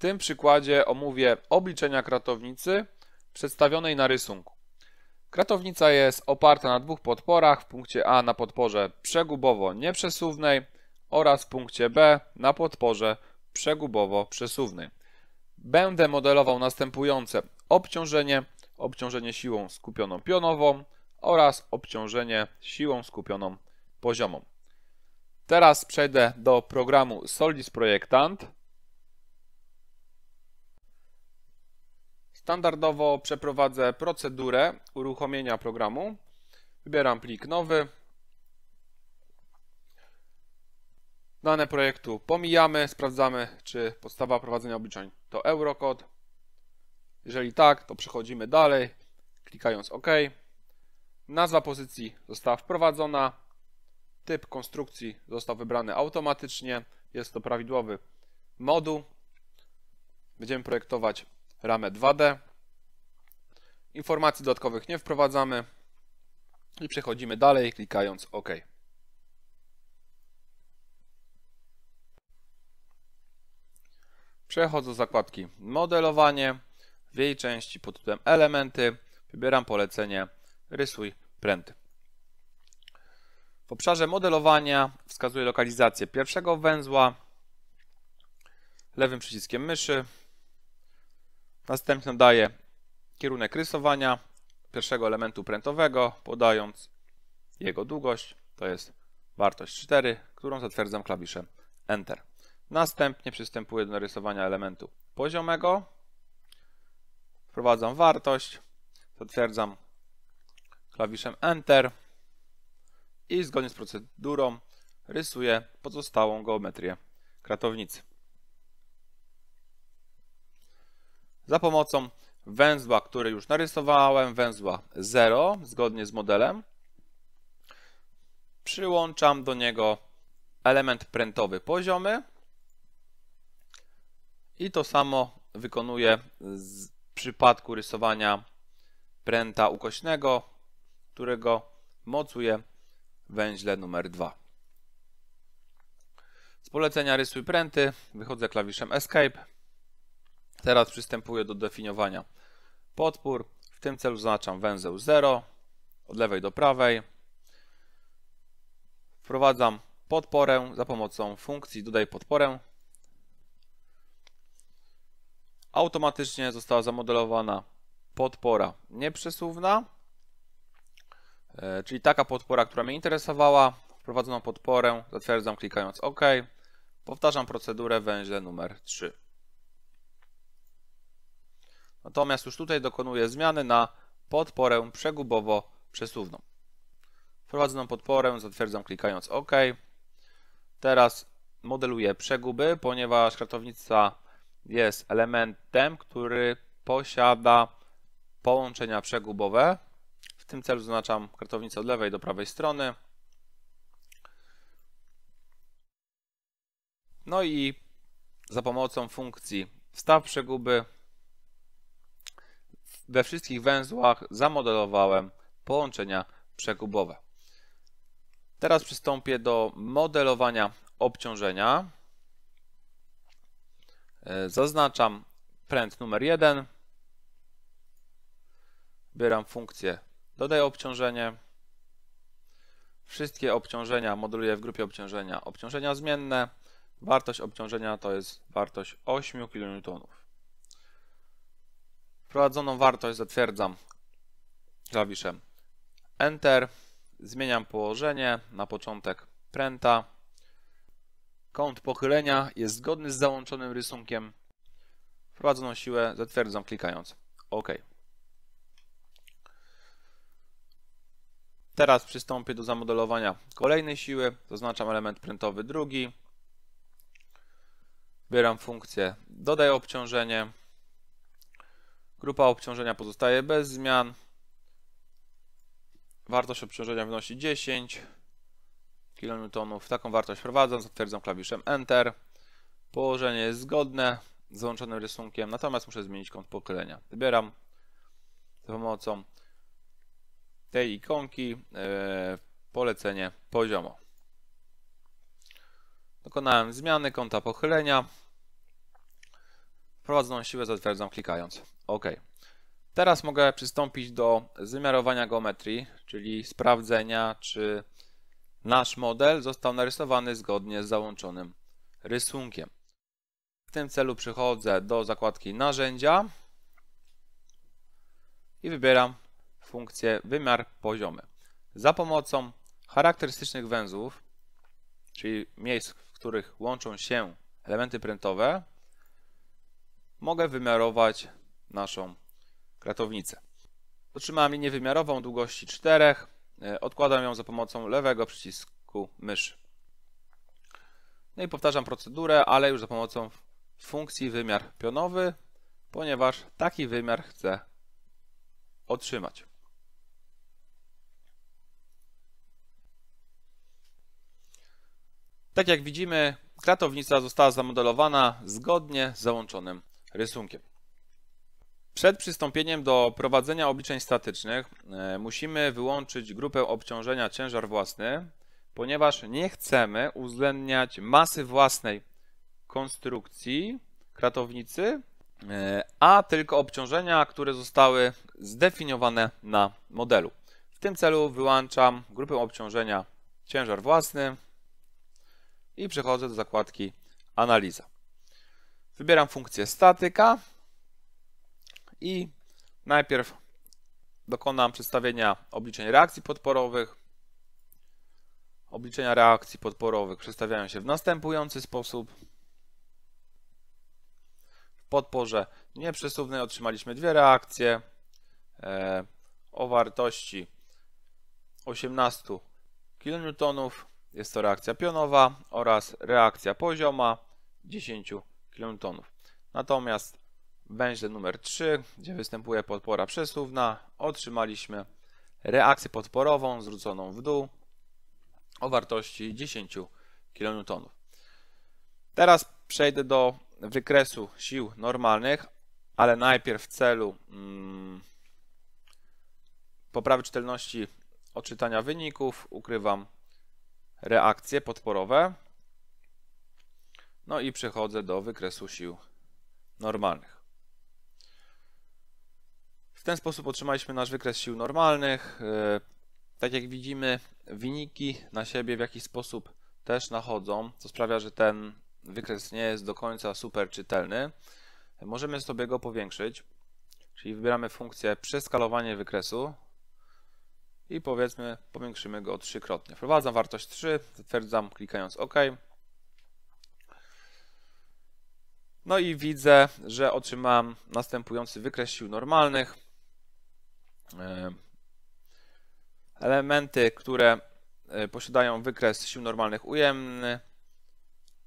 tym przykładzie omówię obliczenia kratownicy przedstawionej na rysunku. Kratownica jest oparta na dwóch podporach, w punkcie A na podporze przegubowo-nieprzesuwnej oraz w punkcie B na podporze przegubowo-przesuwnej. Będę modelował następujące obciążenie, obciążenie siłą skupioną pionową oraz obciążenie siłą skupioną poziomą. Teraz przejdę do programu Solidis Projektant. Standardowo przeprowadzę procedurę uruchomienia programu. Wybieram plik nowy. Dane projektu pomijamy, sprawdzamy, czy podstawa prowadzenia obliczeń to Eurocode. Jeżeli tak, to przechodzimy dalej, klikając OK. Nazwa pozycji została wprowadzona. Typ konstrukcji został wybrany automatycznie. Jest to prawidłowy moduł. Będziemy projektować ramę 2D. Informacji dodatkowych nie wprowadzamy i przechodzimy dalej, klikając OK. Przechodzę do zakładki Modelowanie. W jej części pod tytułem Elementy wybieram polecenie Rysuj pręty. W obszarze modelowania wskazuję lokalizację pierwszego węzła lewym przyciskiem myszy. Następnie daję kierunek rysowania pierwszego elementu prętowego, podając jego długość, to jest wartość 4, którą zatwierdzam klawiszem Enter. Następnie przystępuję do narysowania elementu poziomego. Wprowadzam wartość, zatwierdzam klawiszem Enter i zgodnie z procedurą rysuję pozostałą geometrię kratownicy. Za pomocą węzła, który już narysowałem, węzła 0, zgodnie z modelem, przyłączam do niego element prętowy poziomy i to samo wykonuję w przypadku rysowania pręta ukośnego, którego mocuję węźle numer 2. Z polecenia rysuj pręty wychodzę klawiszem Escape. Teraz przystępuję do definiowania podpór. W tym celu zaznaczam węzeł 0 od lewej do prawej. Wprowadzam podporę za pomocą funkcji dodaj podporę. Automatycznie została zamodelowana podpora nieprzesuwna, e, czyli taka podpora, która mnie interesowała. Wprowadzoną podporę zatwierdzam klikając OK. Powtarzam procedurę węźle numer 3. Natomiast już tutaj dokonuję zmiany na podporę przegubowo-przesuwną. Wprowadzoną podporę zatwierdzam klikając OK. Teraz modeluję przeguby, ponieważ kratownica jest elementem, który posiada połączenia przegubowe. W tym celu zaznaczam kartownicę od lewej do prawej strony. No i za pomocą funkcji wstaw przeguby we wszystkich węzłach zamodelowałem połączenia przegubowe. Teraz przystąpię do modelowania obciążenia. E, zaznaczam pręt numer 1. Wybieram funkcję dodaj obciążenie. Wszystkie obciążenia moduluję w grupie obciążenia obciążenia zmienne. Wartość obciążenia to jest wartość 8 kN. Wprowadzoną wartość zatwierdzam klawiszem Enter. Zmieniam położenie na początek pręta. Kąt pochylenia jest zgodny z załączonym rysunkiem. Wprowadzoną siłę zatwierdzam klikając OK. Teraz przystąpię do zamodelowania kolejnej siły. Zaznaczam element prętowy drugi. Wybieram funkcję dodaj obciążenie. Grupa obciążenia pozostaje bez zmian. Wartość obciążenia wynosi 10 kN. Taką wartość wprowadzam, zatwierdzam klawiszem Enter. Położenie jest zgodne z załączonym rysunkiem, natomiast muszę zmienić kąt pochylenia. Wybieram za pomocą tej ikonki e, polecenie poziomo. Dokonałem zmiany kąta pochylenia. Wprowadzoną siłę zatwierdzam klikając OK. Teraz mogę przystąpić do wymiarowania geometrii, czyli sprawdzenia, czy nasz model został narysowany zgodnie z załączonym rysunkiem. W tym celu przychodzę do zakładki Narzędzia i wybieram funkcję Wymiar poziomy. Za pomocą charakterystycznych węzłów, czyli miejsc, w których łączą się elementy prętowe, mogę wymiarować naszą kratownicę. Otrzymałem linię wymiarową długości 4. E, odkładam ją za pomocą lewego przycisku myszy. No i powtarzam procedurę, ale już za pomocą funkcji wymiar pionowy, ponieważ taki wymiar chcę otrzymać. Tak jak widzimy, kratownica została zamodelowana zgodnie z załączonym rysunkiem. Przed przystąpieniem do prowadzenia obliczeń statycznych e, musimy wyłączyć grupę obciążenia ciężar własny, ponieważ nie chcemy uwzględniać masy własnej konstrukcji kratownicy, e, a tylko obciążenia, które zostały zdefiniowane na modelu. W tym celu wyłączam grupę obciążenia ciężar własny i przechodzę do zakładki Analiza. Wybieram funkcję statyka i najpierw dokonam przedstawienia obliczeń reakcji podporowych. Obliczenia reakcji podporowych przedstawiają się w następujący sposób. W podporze nieprzesuwnej otrzymaliśmy dwie reakcje e, o wartości 18 kN. Jest to reakcja pionowa oraz reakcja pozioma 10 kN. Natomiast w węźle numer 3, gdzie występuje podpora przesuwna, otrzymaliśmy reakcję podporową zwróconą w dół o wartości 10 kN. Teraz przejdę do wykresu sił normalnych, ale najpierw w celu mm, poprawy czytelności odczytania wyników ukrywam reakcje podporowe. No i przechodzę do wykresu sił normalnych. W ten sposób otrzymaliśmy nasz wykres sił normalnych. E, tak jak widzimy, wyniki na siebie w jakiś sposób też nachodzą, co sprawia, że ten wykres nie jest do końca super czytelny. Możemy sobie go powiększyć, czyli wybieramy funkcję przeskalowanie wykresu i powiedzmy powiększymy go trzykrotnie. Wprowadzam wartość 3, zatwierdzam klikając OK. No i widzę, że otrzymałem następujący wykres sił normalnych. E, elementy, które e, posiadają wykres sił normalnych ujemny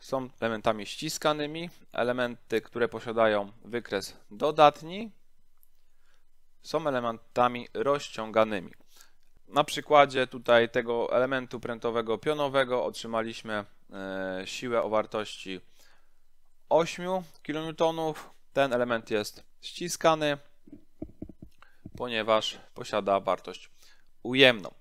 są elementami ściskanymi. Elementy, które posiadają wykres dodatni są elementami rozciąganymi. Na przykładzie tutaj tego elementu prętowego pionowego otrzymaliśmy e, siłę o wartości 8 kN. Ten element jest ściskany, ponieważ posiada wartość ujemną.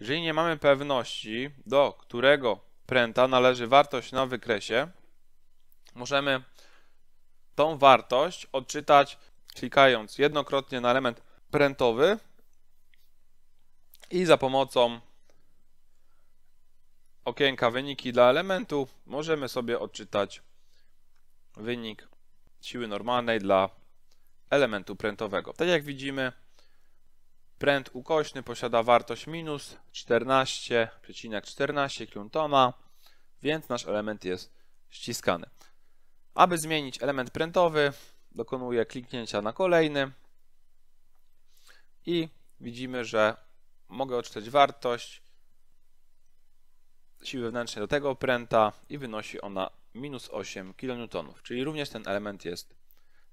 Jeżeli nie mamy pewności, do którego pręta należy wartość na wykresie, możemy tą wartość odczytać klikając jednokrotnie na element prętowy i za pomocą okienka wyniki dla elementu możemy sobie odczytać wynik siły normalnej dla elementu prętowego. Tak jak widzimy, pręt ukośny posiada wartość minus 14,14 ,14 kN, więc nasz element jest ściskany. Aby zmienić element prętowy, dokonuję kliknięcia na kolejny i widzimy, że mogę odczytać wartość siły wewnętrznej do tego pręta i wynosi ona minus 8 kN, czyli również ten element jest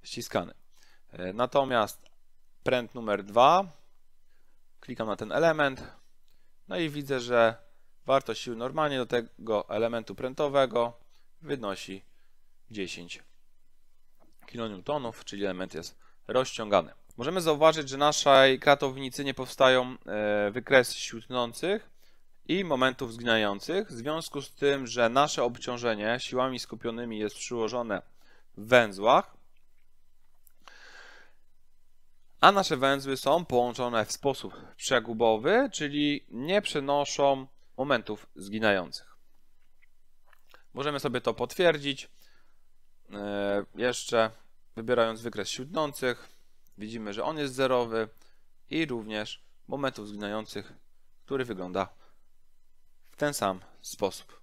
ściskany. E, natomiast pręt numer 2, klikam na ten element, no i widzę, że wartość siły normalnie do tego elementu prętowego wynosi 10 kN, czyli element jest rozciągany. Możemy zauważyć, że naszej kratownicy nie powstają e, wykresy sił tnących i momentów zginających, w związku z tym, że nasze obciążenie siłami skupionymi jest przyłożone w węzłach, A nasze węzły są połączone w sposób przegubowy, czyli nie przenoszą momentów zginających. Możemy sobie to potwierdzić. E, jeszcze wybierając wykres siódnących, widzimy, że on jest zerowy i również momentów zginających, który wygląda ten sam sposób.